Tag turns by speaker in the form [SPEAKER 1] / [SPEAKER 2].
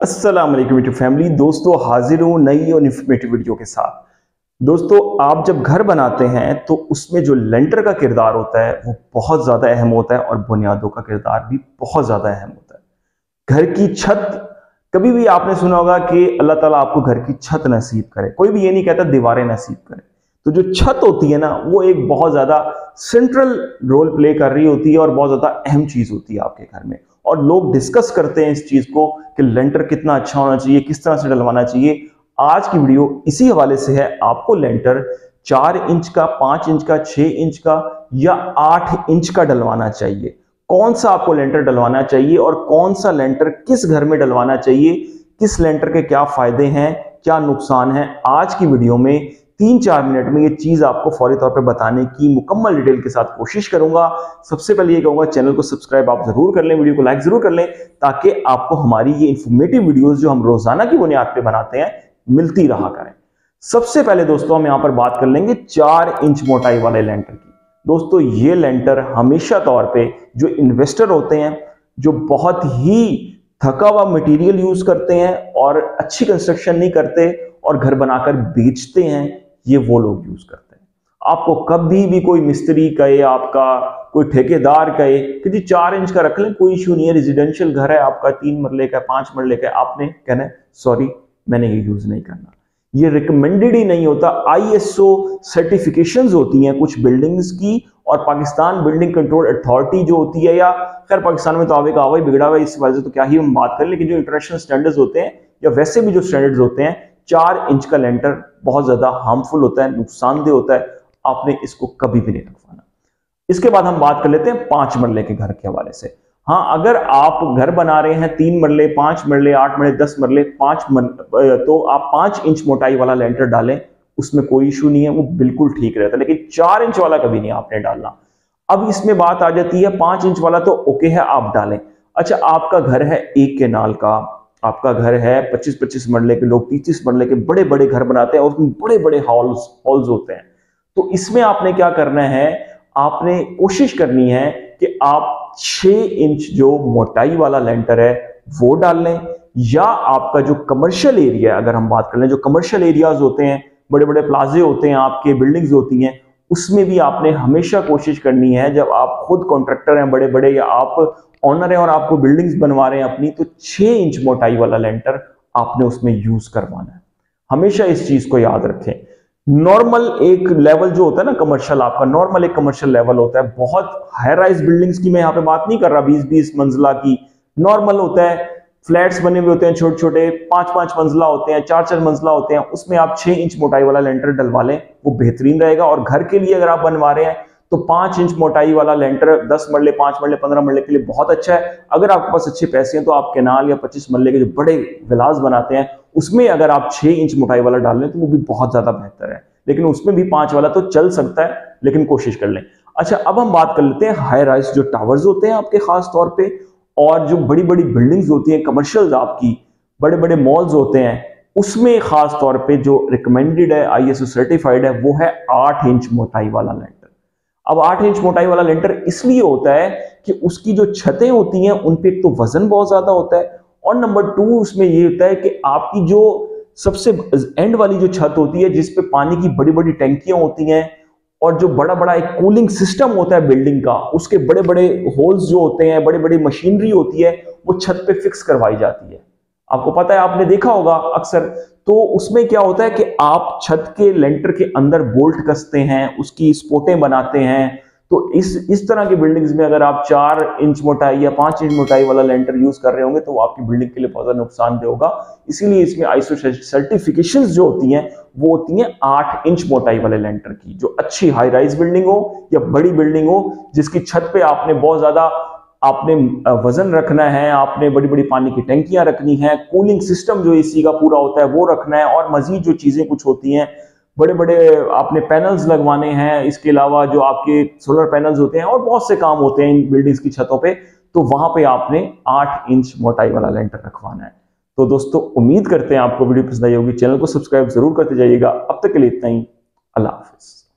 [SPEAKER 1] वालेकुम YouTube family. दोस्तों, हाजिर हूँ नई और इन्फॉर्मेटिव वीडियो के साथ। दोस्तों, आप जब घर बनाते हैं तो उसमें जो लेंटर का किरदार होता है, वो बहुत ज़्यादा अहम होता है और बुनियादों का किरदार भी बहुत ज़्यादा अहम होता है। घर की छत, कभी भी आपने सुना होगा कि अल्लाह ताला आपको घर की छत नसीब करे। कोई भी ये नहीं कहता, दीवारें नसीब करे। तो जो छत होती है ना, वो एक बहुत ज़्यादा सेंट्रल रोल प्ले कर रही होती है और बहुत ज़्यादा अहम चीज़ होती है आपके घर में। और लोग डिस्कस करते हैं इस चीज़ को कि लेंटर कितना अच्छा होना चाहिए, किस तरह से डलवाना चाहिए। आज की वीडियो इसी हवाले से है। आपको लेंटर चार इंच का, पाँच इंच का, छह इंच का या आठ इंच का डलवाना चाहिए। कौन सा आपको लेंटर डलवाना चाहिए और कौन सा लेंटर किस घर में डलवाना चाहिए, किस लेंटर के क्या फ़ायदे हैं, क्या नुकसान है, आज की वीडियो में तीन चार मिनट में ये चीज़ आपको फौरी तौर पे बताने की मुकम्मल डिटेल के साथ कोशिश करूँगा। सबसे पहले ये कहूँगा, चैनल को सब्सक्राइब आप ज़रूर कर लें, वीडियो को लाइक ज़रूर कर लें, ताकि आपको हमारी ये इन्फॉर्मेटिव वीडियोस जो हम रोज़ाना की बुनियाद पे बनाते हैं, मिलती रहा करें। सबसे पहले दोस्तों, हम यहाँ पर बात कर लेंगे चार इंच मोटाई वाले लेंटर की। दोस्तों, ये लेंटर हमेशा तौर पर जो इन्वेस्टर होते हैं, जो बहुत ही थका हुआ मटेरियल यूज़ करते हैं और अच्छी कंस्ट्रक्शन नहीं करते और घर बनाकर बेचते हैं ये वो लोग यूज़ करते हैं। आपको कभी भी कोई मिस्त्री कहे, आपका कोई ठेकेदार कहे कि जी चार इंच का रख लें, कोई इशू नहीं है रेजिडेंशियल घर है, आपका तीन मरले का पाँच मरले का आपने कहना है सॉरी मैंने ये यूज़ नहीं करना। ये रिकमेंडेड ही नहीं होता। आईएसओ सर्टिफिकेशंस होती हैं कुछ बिल्डिंग्स की और पाकिस्तान बिल्डिंग कंट्रोल अथॉरिटी जो होती है या खैर पाकिस्तान में तो आवे का आवा ही बिगड़ा हुआ इस वजह से तो क्या ही हम बात करें लेकिन जो इंटरनेशनल स्टैंडर्ड्स होते हैं या वैसे भी जो स्टैंडर्ड्स होते हैं चार इंच का लेंटर बहुत ज़्यादा हार्मफुल होता है, नुकसानदेह होता है, आपने इसको कभी भी नहीं रखवाना। इसके बाद हम बात कर लेते हैं पाँच मरले के घर के हवाले से। हाँ अगर आप घर बना रहे हैं तीन मरले, पाँच मरले, आठ मरले, दस मरले, पाँच मरले तो आप पाँच इंच मोटाई वाला लेंटर डालें, उसमें कोई इशू नहीं है, वो बिल्कुल ठीक रहता है, लेकिन चार इंच वाला कभी नहीं आपने डालना। अब इसमें बात आ जाती है पाँच इंच वाला तो ओके है, आप डालें। अच्छा आपका घर है एक केनाल का आपका घर है 25-25 मरले के लोग 30 मरले के बड़े बड़े घर बनाते हैं और उसमें बड़े बड़े हॉल्स हॉल्स होते हैं। तो इसमें आपने क्या करना है? आपने कोशिश करनी है कि आप 6 इंच जो मोटाई वाला लेंटर है, वो डाल लें, या आपका जो कमर्शियल एरिया अगर हम बात कर लें, जो कमर्शियल एरियाज़ होते हैं बड़े बड़े प्लाजे होते हैं, आपके बिल्डिंग्स होती हैं, उसमें भी आपने हमेशा कोशिश करनी है, जब आप खुद कॉन्ट्रैक्टर हैं बड़े बड़े या आप ऑनर है और आपको बिल्डिंग्स बनवा रहे हैं अपनी तो छह इंच मोटाई वाला लेंटर आपने उसमें यूज़ करवाना है। हमेशा इस चीज़ को याद रखें। नॉर्मल एक लेवल जो होता है ना कमर्शियल आपका नॉर्मल एक कमर्शियल लेवल होता है। बहुत हाई राइज बिल्डिंग्स की मैं यहाँ पे बात नहीं कर रहा बीस बीस मंजिला की। नॉर्मल होता है, फ्लैट्स बने हुए होते हैं छोटे छोटे पाँच पाँच मंजिला होते हैं चार चार मंजिला होते हैं, उसमें आप छह इंच मोटाई वाला लेंटर डलवा लें, वो बेहतरीन रहेगा। और घर के लिए अगर आप बनवा रहे हैं तो पाँच इंच मोटाई वाला लेंटर दस मरले, पाँच मरले, पंद्रह मरले के लिए बहुत अच्छा है। अगर आपके पास अच्छे पैसे हैं तो आप केनाल या पच्चीस मरले के जो बड़े विलास बनाते हैं, उसमें अगर आप छह इंच मोटाई वाला डाल लें तो वो भी बहुत ज़्यादा बेहतर है। लेकिन उसमें भी पाँच वाला तो चल सकता है, लेकिन कोशिश कर लें। अच्छा अब हम बात कर लेते हैं हाई राइज जो टावर्स होते हैं आपके खास तौर पर और जो बड़ी बड़ी बिल्डिंग्स होती हैं कमर्शियल आपकी बड़े बड़े मॉल्स होते हैं, उसमें खास तौर पे जो रिकमेंडेड है आईएसओ सर्टिफाइड है, वो है आठ इंच मोटाई वाला लेंटर अब आठ इंच मोटाई वाला लेंटर इसलिए होता है कि उसकी जो छतें होती हैं, उन पर तो वज़न बहुत ज़्यादा होता है और नंबर टू उसमें ये होता है कि आपकी जो सबसे एंड वाली जो छत होती है जिसपे पानी की बड़ी बड़ी टैंकियाँ होती हैं और जो बड़ा बड़ा एक कूलिंग सिस्टम होता है बिल्डिंग का, उसके बड़े बड़े होल्स जो होते हैं बड़े बड़ी मशीनरी होती है, वो छत पे फिक्स करवाई जाती है। आपको पता है, आपने देखा होगा अक्सर तो उसमें क्या होता है कि आप छत के लेंटर के अंदर बोल्ट कसते हैं, उसकी स्पोटें बनाते हैं। तो इस इस तरह की बिल्डिंग्स में अगर आप चार इंच मोटाई या पाँच इंच मोटाई वाला लेंटर यूज़ कर रहे होंगे तो वो आपकी बिल्डिंग के लिए बहुत ज़्यादा नुकसान दे होगा। इसीलिए इसमें आईसो सर्टिफिकेशन जो होती हैं, वो होती हैं आठ इंच मोटाई वाले लेंटर की, जो अच्छी हाई राइज बिल्डिंग हो या बड़ी बिल्डिंग हो, जिसकी छत पे आपने बहुत ज़्यादा आपने वज़न रखना है, आपने बड़ी बड़ी पानी की टंकियाँ रखनी है, कूलिंग सिस्टम जो एसी का पूरा होता है वो रखना है और मजीद जो चीज़ें कुछ होती हैं बड़े बड़े आपने पैनल्स लगवाने हैं, इसके अलावा जो आपके सोलर पैनल्स होते हैं और बहुत से काम होते हैं इन बिल्डिंग्स की छतों पे तो वहाँ पे आपने आठ इंच मोटाई वाला लेंटर रखवाना है। तो दोस्तों, उम्मीद करते हैं आपको वीडियो पसंद आई होगी, चैनल को सब्सक्राइब ज़रूर करते जाइएगा। अब तक के लिए इतना ही, अल्लाह हाफिज़।